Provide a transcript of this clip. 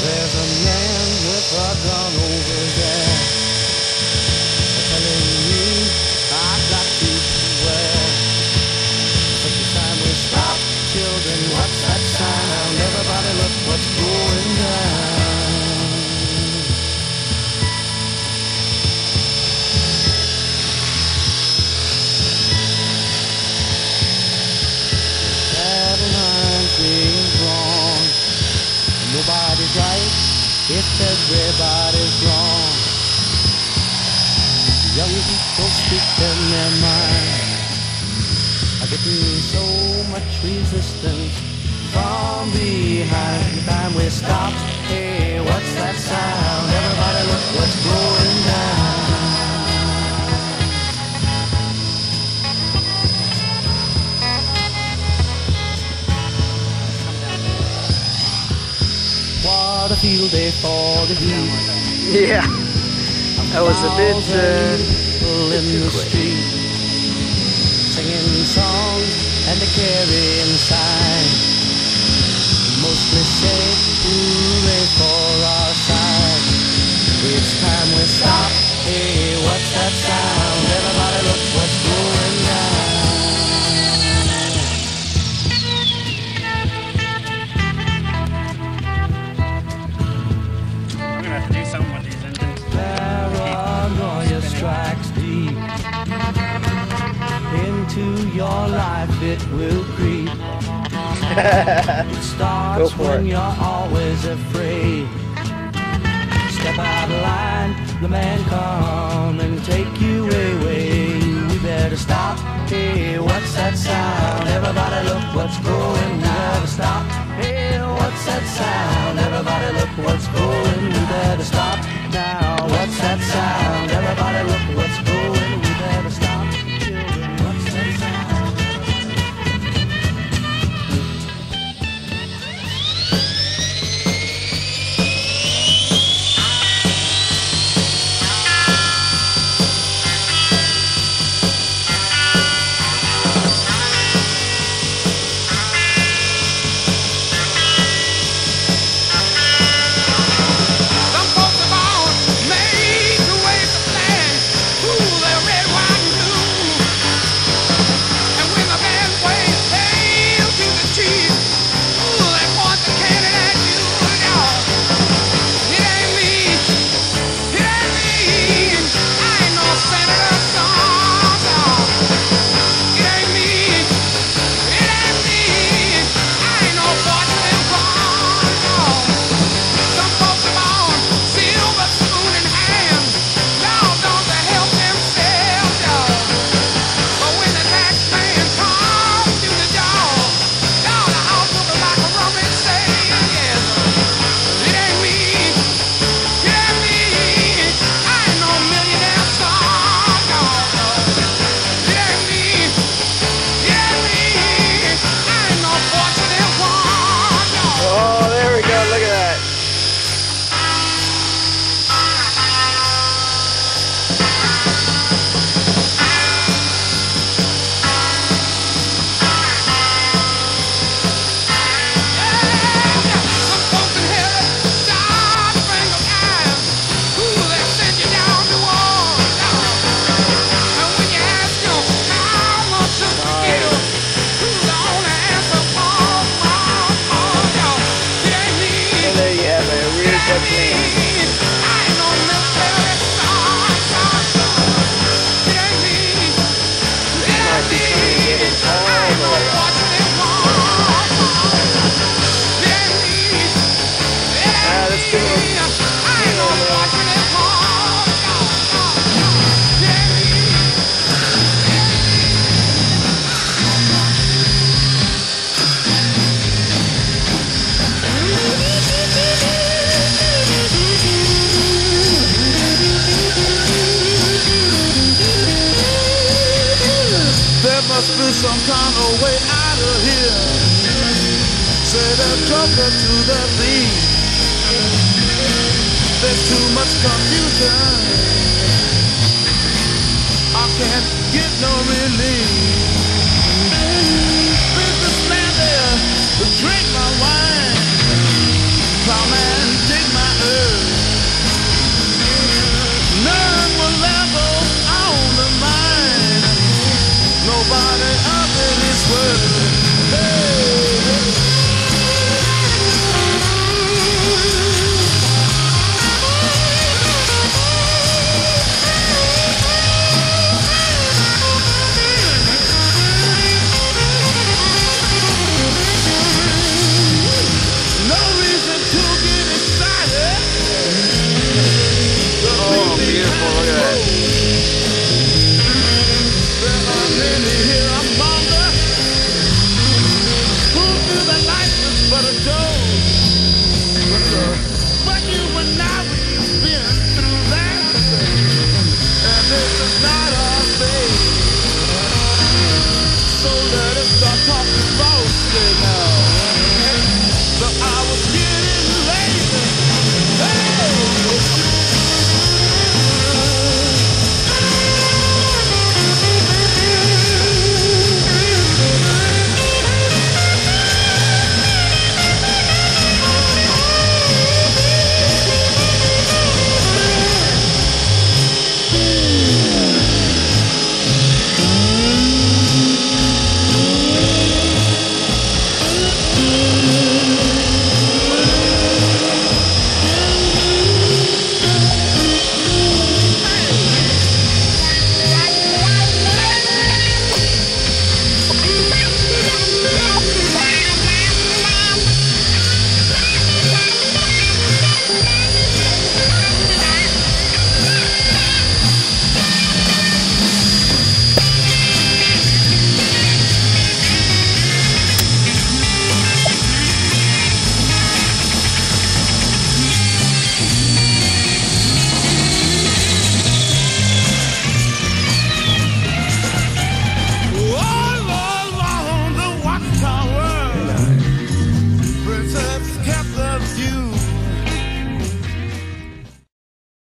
There's a man with a gun. everybody's wrong. Young people speak in their minds. I've gotten so much resistance from behind. and we stopped. Hey, what's that sound? Everybody look what's going field day for the heat. Yeah, that was a bit, uh, bit too quick. Singing songs and they carry inside. Mostly safe to hooray for our side. It's time we stop. Hey, what's that sound? life it will creep. it starts Go when it. you're always afraid. Step out of line, the man come and take you away. We better stop. Hey, what's that sound? Everybody look what's going on. Never stop. Hey, what's that? be some kind of way out of here. Say the trumpet to the thief. There's too much confusion. I can't get no relief. good.